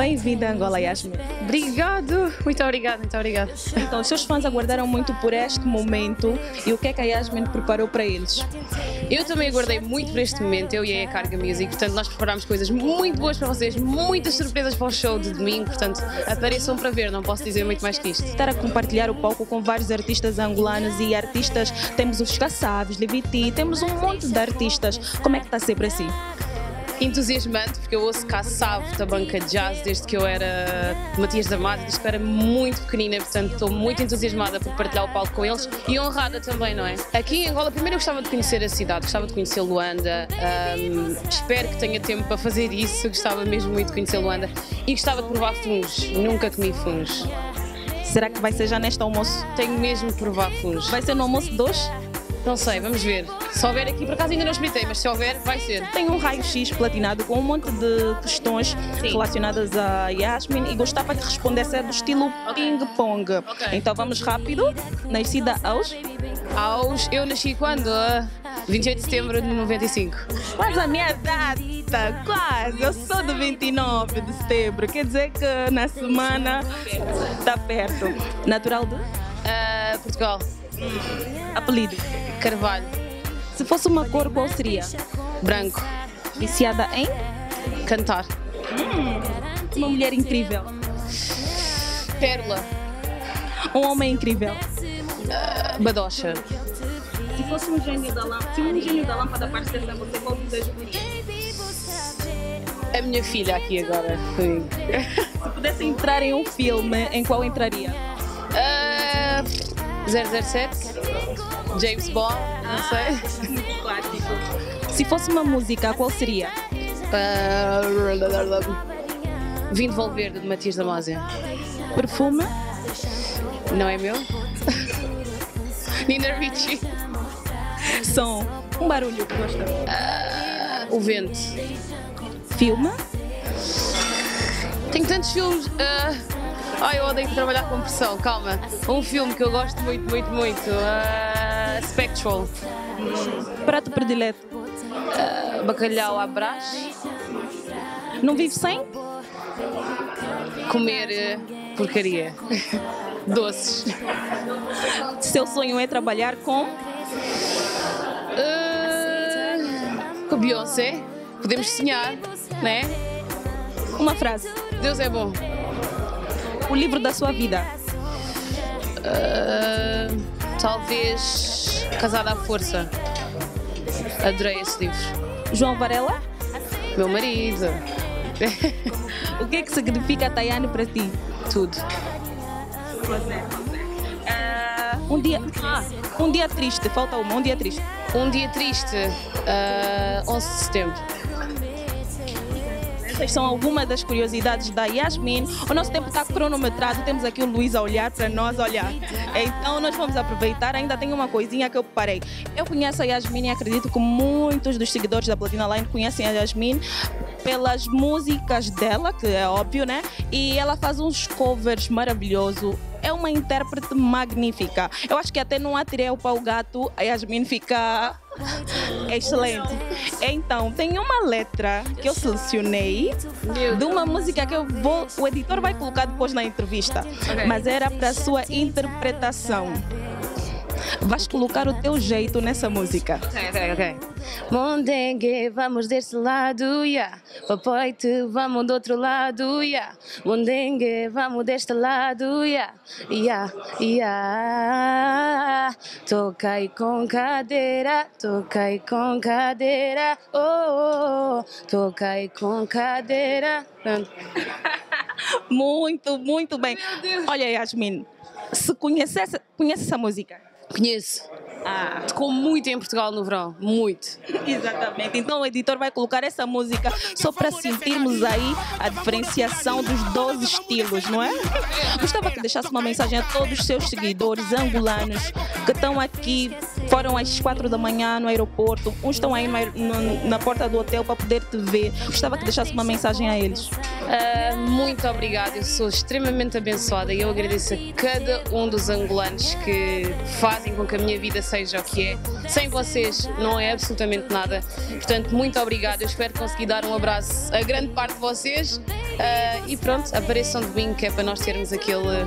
bem-vinda a Angola, Yasmin. Obrigado, muito obrigado, muito obrigado. Então, os seus fãs aguardaram muito por este momento e o que é que a Yasmin preparou para eles? Eu também aguardei muito por este momento, eu e a Carga Music, portanto nós preparámos coisas muito boas para vocês, muitas surpresas para o show de domingo, portanto apareçam para ver, não posso dizer muito mais que isto. Estar a compartilhar o palco com vários artistas angolanos e artistas, temos os Kassaves, Leviti, temos um monte de artistas. Como é que está a ser para si? Entusiasmante, porque eu ouço Kassab da banca jazz desde que eu era Matias da Mata, desde que eu era muito pequenina, portanto estou muito entusiasmada por partilhar o palco com eles e honrada também, não é? Aqui em Angola, primeiro eu gostava de conhecer a cidade, gostava de conhecer Luanda, um, espero que tenha tempo para fazer isso, gostava mesmo muito de conhecer Luanda e gostava de provar funs, nunca comi funs. Será que vai ser já neste almoço? Tenho mesmo de provar funs. Vai ser no almoço de hoje? Não sei, vamos ver. Se houver aqui, por acaso ainda não experimentei, mas se houver, vai ser. Tem um raio-x platinado com um monte de questões Sim. relacionadas a Yasmin e gostava de responder se é do estilo okay. ping-pong. Okay. Então vamos rápido. Nascida aos? Aos. Eu nasci quando? 28 de setembro de 95. Quase a minha data, quase. Eu sou de 29 de setembro. Quer dizer que na semana está perto. Natural de? Uh, Portugal. Apelido? Carvalho. Se fosse uma cor, qual seria? Branco. Viciada em? Cantar. Hum, uma mulher incrível. Pérola. Um homem incrível. Uh, badocha. Se fosse um gênio da lâmpada, se um gênio da lâmpada aparecesse a você, qual desejo? A minha filha aqui agora. Se pudesse entrar em um filme, em qual entraria? Uh, 007, James Bond, não sei. Se fosse uma música, qual seria? Uh, Vinho Valverde, de Matias Damasio. Perfume? Não é meu? Nina Ricci. Som. Um barulho que gosta. Uh, o vento. Filme? Tenho tantos filmes. Uh, Ai, eu odeio trabalhar com pressão, calma. Um filme que eu gosto muito, muito, muito. Uh, Spectral. Prato predileto. Uh, bacalhau à brás. Não vive sem? Comer uh, porcaria. Doces. Seu sonho é trabalhar com? com Beyoncé. Podemos sonhar, né? Uma frase. Deus é bom o livro da sua vida? Uh, talvez Casada à Força. Adorei esse livro. João Varela? Meu marido. o que é que significa Tayane para ti? Tudo. Uh, um dia. Ah, um dia triste, falta uma, um dia triste. Um dia triste, uh, 11 de setembro. Essas são algumas das curiosidades da Yasmin. O nosso tempo está cronometrado, temos aqui o Luiz a olhar para nós olhar. Então nós vamos aproveitar, ainda tem uma coisinha que eu parei. Eu conheço a Yasmin e acredito que muitos dos seguidores da Platina Line conhecem a Yasmin pelas músicas dela, que é óbvio, né? E ela faz uns covers maravilhosos é uma intérprete magnífica. Eu acho que até no Atireu para o Gato, a Yasmin fica excelente. Então, tem uma letra que eu selecionei de uma música que eu vou, o editor vai colocar depois na entrevista, mas era para sua interpretação vais colocar o teu jeito nessa música. Ok, ok, ok. Mondengue, vamos desse lado, yeah. Papoite, vamos do outro lado, yeah. Mondengue, vamos deste lado, yeah. Yeah, yeah. Toca com cadeira, toca com cadeira, oh, oh, oh. toca com cadeira. muito, muito bem. Olha, Yasmin, se conhece, conhece essa música? Conheço. Ah. Tocou muito em Portugal no verão, muito. Exatamente. Então o editor vai colocar essa música só para sentirmos aí a diferenciação dos 12 estilos, não é? Gostava que deixasse uma mensagem a todos os seus seguidores angolanos que estão aqui, foram às 4 da manhã no aeroporto, uns estão aí na porta do hotel para poder te ver. Gostava que deixasse uma mensagem a eles. Uh, muito obrigada, eu sou extremamente abençoada e eu agradeço a cada um dos angolanos que fazem com que a minha vida seja o que é. Sem vocês não é absolutamente nada. Portanto, muito obrigada. Eu espero conseguir dar um abraço a grande parte de vocês Uh, e pronto, apareçam domingo que é para nós termos aquele,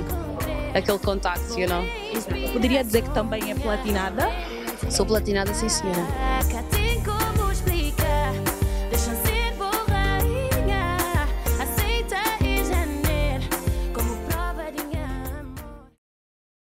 aquele contacto, you know? Poderia dizer que também é platinada? Sou platinada, sim senhora.